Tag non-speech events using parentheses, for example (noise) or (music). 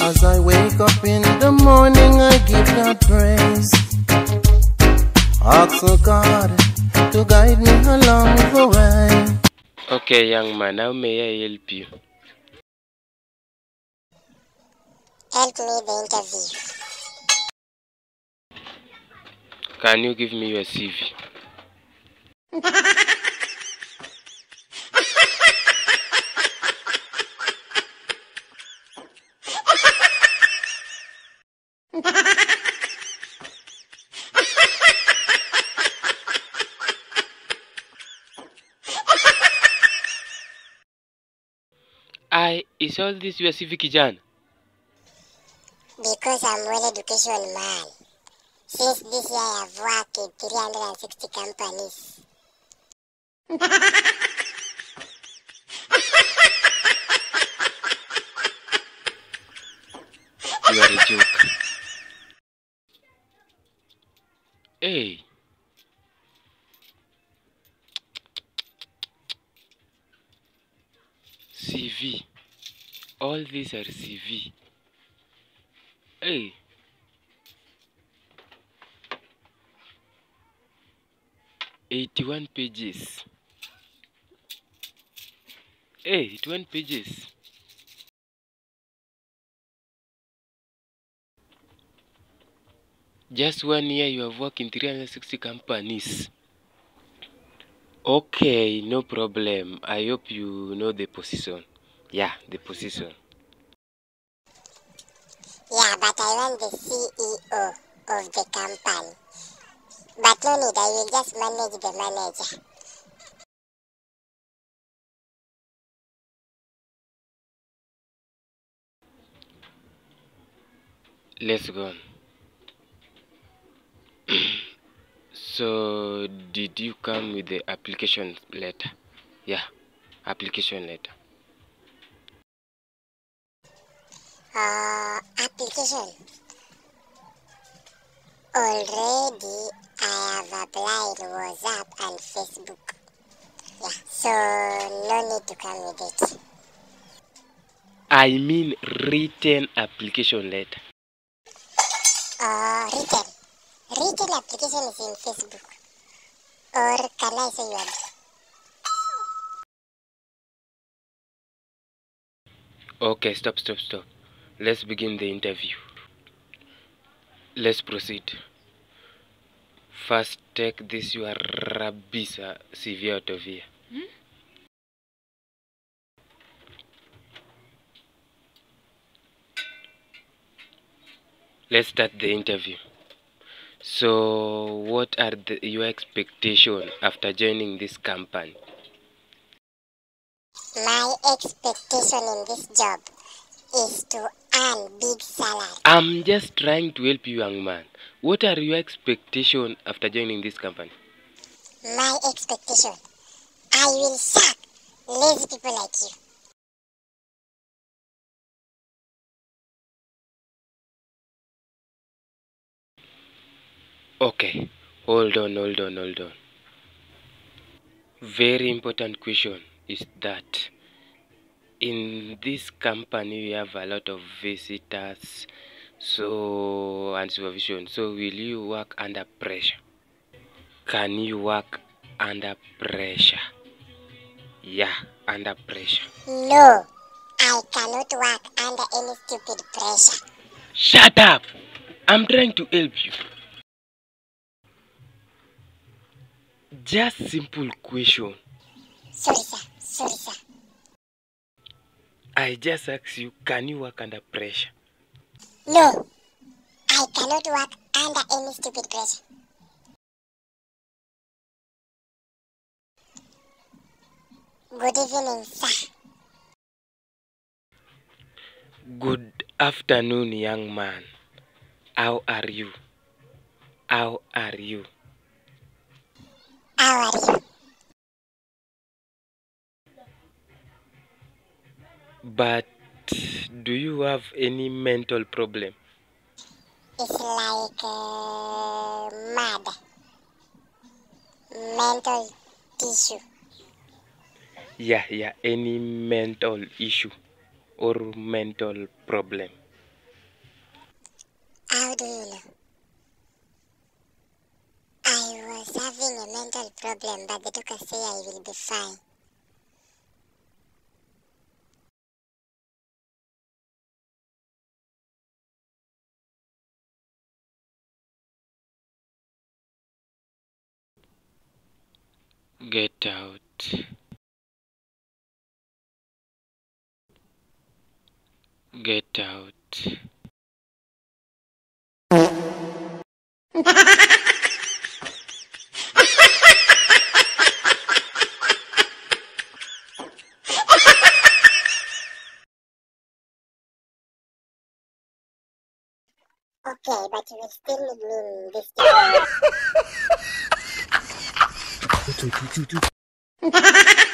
As I wake up in the morning, I give God praise. Ask oh God to guide me along the way. Okay, young man, how may I help you? Help me the interview. Can you give me your CV? (laughs) I is all this your CV kijana? Because I'm well education man. Since this year I have worked in 360 companies. You are a joke. Hey. CV. All these are CV. Hey. Eighty-one pages. Hey, eighty-one pages. Just one year you have worked in 360 companies. Okay, no problem. I hope you know the position. Yeah, the position. Yeah, but I want the CEO of the company. But no need, I will just manage the manager. Let's go. (clears throat) so, did you come with the application letter? Yeah, application letter. Uh, application. Already I have applied WhatsApp and Facebook. Yeah, so no need to come with it. I mean written application letter. Uh, written. Written application is in Facebook. Or can I say your Okay, stop, stop, stop. Let's begin the interview. Let's proceed. First, take this your Rabisa CV out of here. Let's start the interview. So, what are the, your expectations after joining this company? My expectation in this job is to earn big salary. I'm just trying to help you, young man. What are your expectations after joining this company? My expectation. I will sack lazy people like you. Okay, hold on, hold on, hold on. Very important question is that in this company we have a lot of visitors, so and supervision. So will you work under pressure? Can you work under pressure? Yeah, under pressure. No, I cannot work under any stupid pressure. Shut up! I'm trying to help you. Just simple question. Sorry, sir. Sorry, sir. I just ask you, can you work under pressure? No, I cannot work under any stupid pressure. Good evening, sir. Good afternoon, young man. How are you? How are you? How are you? But do you have any mental problem? It's like uh, mad. Mental issue. Yeah, yeah, any mental issue or mental problem. How do you know? I was having a mental problem, but the doctor said I will be fine. Get out. Get out. Okay, but you will still need me (laughs) in this job.